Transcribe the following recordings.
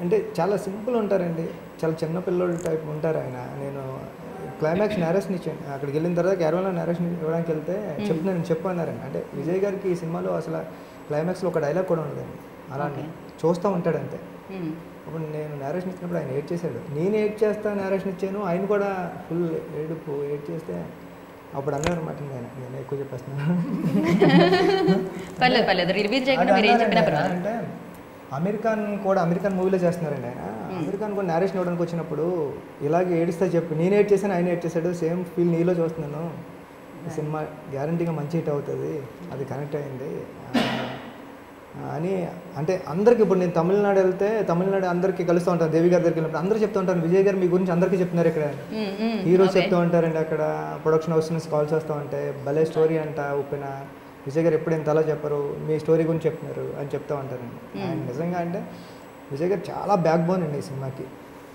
అంటే చాలా సింపుల్ ఉంటారండి. చాలా చిన్న పిల్లోడు టైప్ ఉంటారు ఆయన. నేను క్లైమాక్స్ నేరేషన్ ఇచ్చాను. అక్కడికి వెళ్ళిన తర్వాత కేరళలో నేరేషన్ ఇవ్వడానికి వెళ్తే చెప్తున్నాను చెప్పు అన్నారండి అంటే విజయ్ గారికి ఈ సినిమాలో అసలు క్లైమాక్స్లో ఒక డైలాగ్ కూడా ఉండదండి. అలానే చూస్తూ ఉంటాడు అంతే. అప్పుడు నేను నేరేషన్ ఇచ్చినప్పుడు ఆయన ఏడ్ చేశాడు. నేను ఏడ్ చేస్తా నేరేషన్ ఇచ్చాను. ఆయన కూడా ఫుల్ ఏడుపు ఏడ్ చేస్తే అప్పుడు అన్నారు అనమాట నేను నేను ఎక్కువ చెప్పేస్తున్నాను. ఆయన. అంటే అమెరికన్ కూడా అమెరికన్ మూవీలో చేస్తున్నారండి ఆయన. అమెరికన్ కూడా నేరేషన్ ఇవ్వడానికి వచ్చినప్పుడు ఇలాగే ఏడిస్తే చెప్పు నేను ఏడ్ చేశాను ఆయన ఏడ్ చేశాడు సేమ్ ఫీల్ నీలో చూస్తున్నాను. ఈ సినిమా గ్యారంటీగా మంచి హిట్ అవుతుంది అది కనెక్ట్ అయింది. అని అంటే అందరికి ఇప్పుడు నేను తమిళనాడు వెళ్తే తమిళనాడు అందరికీ కలుస్తూ ఉంటాను దేవి గారి దగ్గరికి వెళ్ళినప్పుడు. అందరూ చెప్తూ ఉంటాను విజయ్ గారు మీ గురించి అందరికీ చెప్తున్నారు ఇక్కడ. హీరోస్. చెప్తూ ఉంటారండి అక్కడ ప్రొడక్షన్ హౌస్ నుంచి కాల్స్ వస్తూ ఉంటాయి భలే స్టోరీ అంట ఉప్పిన. విజయ్ గారు ఎప్పుడు ఇంత అలా చెప్పరు మీ స్టోరీ గురించి చెప్తున్నారు అని చెప్తూ ఉంటారండి. నిజంగా అంటే విజయ్ గారు చాలా బ్యాక్ బోన్ అండి ఈ సినిమాకి.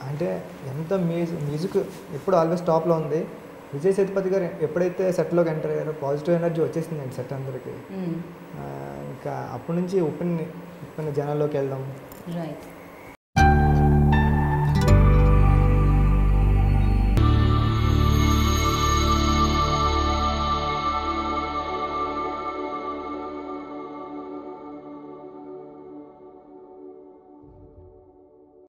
అంటే ఎంత మ్యూజిక్ మ్యూజిక్ ఎప్పుడు ఆల్వేస్ టాప్లో ఉంది. విజయ్ సేతుపతి గారు ఎప్పుడైతే సెట్లోకి ఎంటర్ అయ్యారో పాజిటివ్ ఎనర్జీ వచ్చేసిందండి సెట్ అందరికీ. ఇంకా అప్పటి నుంచి ఉప్పిన ఉప్పిన జనాల్లోకి వెళ్దాం. రైట్.